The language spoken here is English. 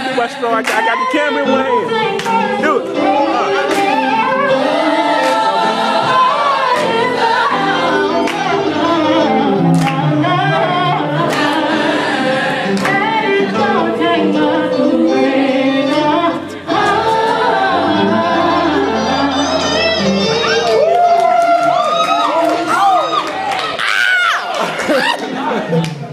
baby. Watch slow. I got, I got the camera in one hand. Do it. Uh.